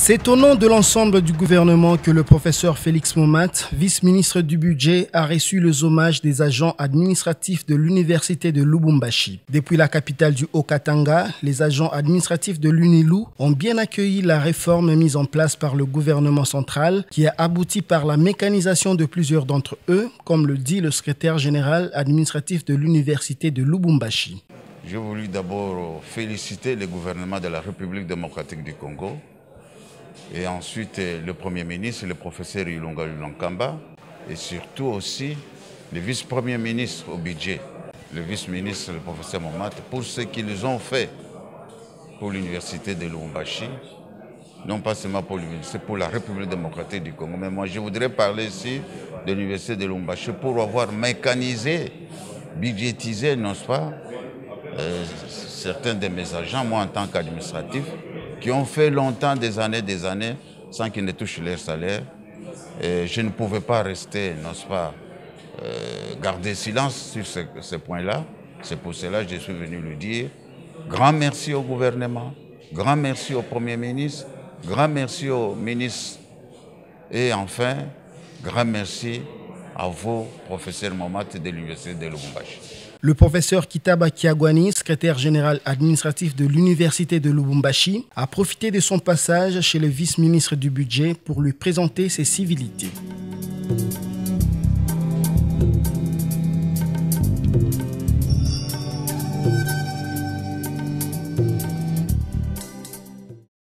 C'est au nom de l'ensemble du gouvernement que le professeur Félix Momat, vice-ministre du budget, a reçu les hommages des agents administratifs de l'université de Lubumbashi. Depuis la capitale du Haut-Katanga, les agents administratifs de l'UNILU ont bien accueilli la réforme mise en place par le gouvernement central qui a abouti par la mécanisation de plusieurs d'entre eux, comme le dit le secrétaire général administratif de l'université de Lubumbashi. Je voulais d'abord féliciter le gouvernement de la République démocratique du Congo et ensuite le Premier ministre, le professeur Ilunga Lulankamba, et surtout aussi le vice-premier ministre au budget, le vice-ministre, le professeur Momat, pour ce qu'ils ont fait pour l'université de Lubumbashi, non pas seulement pour l'université, pour la République démocratique du Congo. Mais moi, je voudrais parler ici de l'université de Lubumbashi pour avoir mécanisé, budgétisé, n'est-ce pas, euh, certains de mes agents, moi en tant qu'administratif, qui ont fait longtemps, des années, des années, sans qu'ils ne touchent leur salaire. Et je ne pouvais pas rester, n'est-ce pas, euh, garder silence sur ce, point-là. C'est pour cela que je suis venu le dire. Grand merci au gouvernement, grand merci au Premier ministre, grand merci au ministre et enfin, grand merci à vous, professeur Momat de l'Université de Lubumbashi. Le professeur Kitaba Kiagwani, secrétaire général administratif de l'Université de Lubumbashi, a profité de son passage chez le vice-ministre du Budget pour lui présenter ses civilités.